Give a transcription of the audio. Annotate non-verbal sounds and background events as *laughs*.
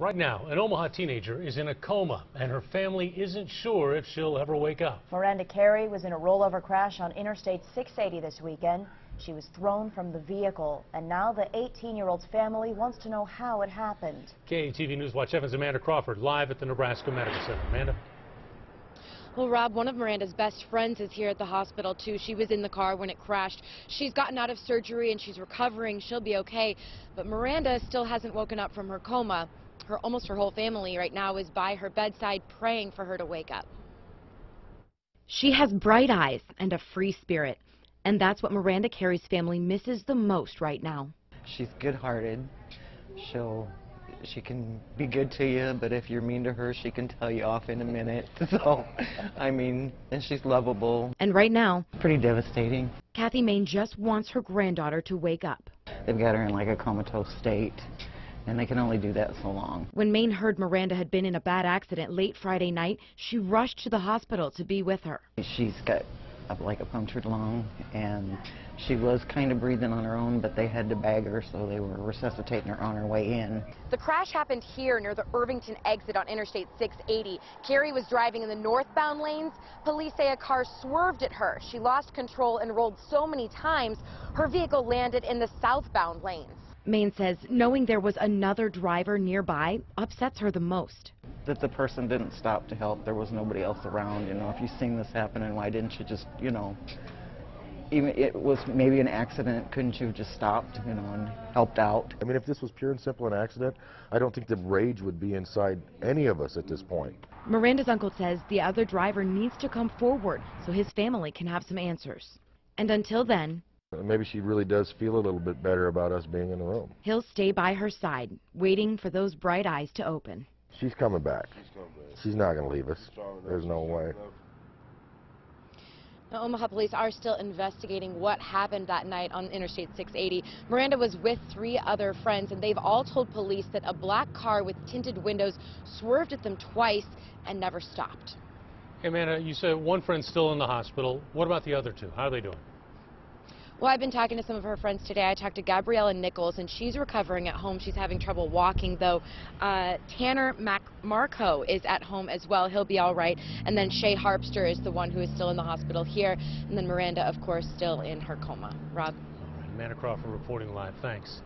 Right now, an Omaha teenager is in a coma, and her family isn't sure if she'll ever wake up. Maranda Carey was in a rollover crash on Interstate 680 this weekend. She was thrown from the vehicle, and now the 18-year-old's family wants to know how it happened. KETV News Watch Evans Amanda Crawford live at the Nebraska Medical Center. Amanda? Well, Rob, one of Maranda's best friends is here at the hospital, too. She was in the car when it crashed. She's gotten out of surgery and she's recovering. She'll be okay. But Maranda still hasn't woken up from her coma. Her, almost her whole family right now is by her bedside praying for her to wake up. She has bright eyes and a free spirit. And that's what Maranda Carey's family misses the most right now. She's good-hearted. She'll she can be good to you, but if you're mean to her, she can tell you off in a minute. *laughs* So, I mean, and she's lovable. And right now, Pretty devastating. Kathy Main just wants her granddaughter to wake up. They've got her in like a comatose state, and they can only do that so long. When Maine heard Maranda had been in a bad accident late Friday night, she rushed to the hospital to be with her. She's got a, like a punctured lung, and she was kind of breathing on her own, but they had to bag her, so they were resuscitating her on her way in. The crash happened here near the Irvington exit on Interstate 680. Carey was driving in the northbound lanes. Police say a car swerved at her. She lost control and rolled so many times, her vehicle landed in the southbound lanes. Maine says knowing there was another driver nearby upsets her the most. That the person didn't stop to help. There was nobody else around. You know, if you've seen this happening, why didn't you just, you know, even it was maybe an accident, couldn't you have just stopped, you know, and helped out? I mean, if this was pure and simple an accident, I don't think the rage would be inside any of us at this point. Maranda's uncle says the other driver needs to come forward so his family can have some answers. And until then, Uh, maybe she really does feel a little bit better about us being in the room. he'll stay by her side, waiting for those bright eyes to open. She's coming back. She's not going to leave us. There's no way. Now, Omaha police are still investigating what happened that night on Interstate 680. Maranda was with three other friends, and they've all told police that a black car with tinted windows swerved at them twice and never stopped. Hey, Amanda, you said one friend's still in the hospital. What about the other two? How are they doing? Well, I've been talking to some of her friends today. I talked to Gabriella Nichols, and she's recovering at home. She's having trouble walking, though. Uh, Tanner McMarco is at home as well. He'll be all right. And then Shay Harpster is the one who is still in the hospital here. And then Maranda, of course, still in her coma. Rob? Right, Amanda Crawford reporting live. Thanks.